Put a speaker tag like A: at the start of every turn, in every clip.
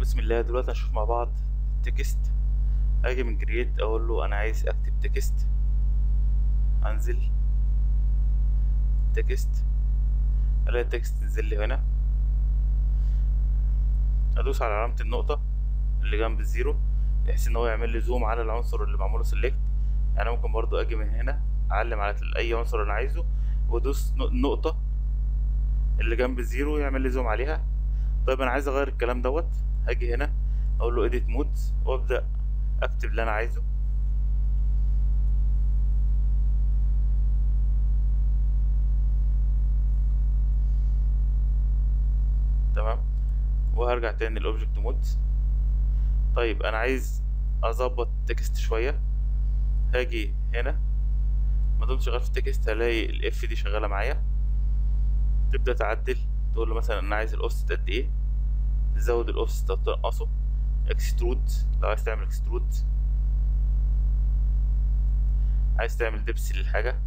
A: بسم الله. دلوقتي هنشوف مع بعض text أجي من create أقول له أنا عايز اكتب text انزل text ألاقي ال text نزل لي هنا. أدوس على علامة النقطة اللي جنب ال zero بحيث إن هو يعمل لي zoom على العنصر اللي معموله select يعني ممكن برضو أجي من هنا أعلم على أي عنصر أنا عايزه وأدوس النقطة اللي جنب ال zero يعمل لي zoom عليها. طيب أنا عايز أغير الكلام دوت. هاجي هنا أقول له edit mode وأبدأ أكتب اللي أنا عايزه. تمام؟ وهرجع تاني ال object mode طيب أنا عايز أظبط ال text شوية. هاجي هنا. ما دمت شغال في ال text هلاقي ال F دي شغالة معايا. تبدأ تعدل تقول له مثلا أنا عايز الاوفست قد إيه. تزود الاوفست أو تنقصه. extrude لو عايز تعمل extrude عايز تعمل depth للحاجة.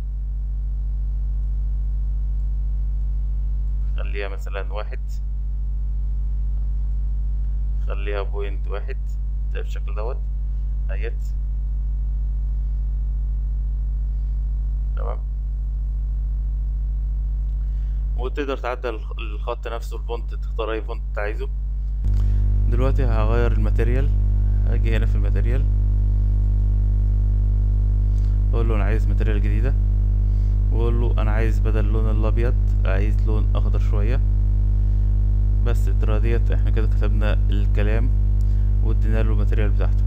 A: خليها مثلا واحد. خليها point واحد. ده بالشكل دوت. اهيت تمام. وتقدر تعدل الخط نفسه ال font تختار أي font أنت عايزه. دلوقتي هغير ال material أجي هنا في ال material. أقول له أنا عايز material جديدة. واقول له أنا عايز بدل اللون الأبيض عايز لون أخضر شوية. بس الطريقة ديت إحنا كده كتبنا الكلام وادينا له الماتيريال بتاعته.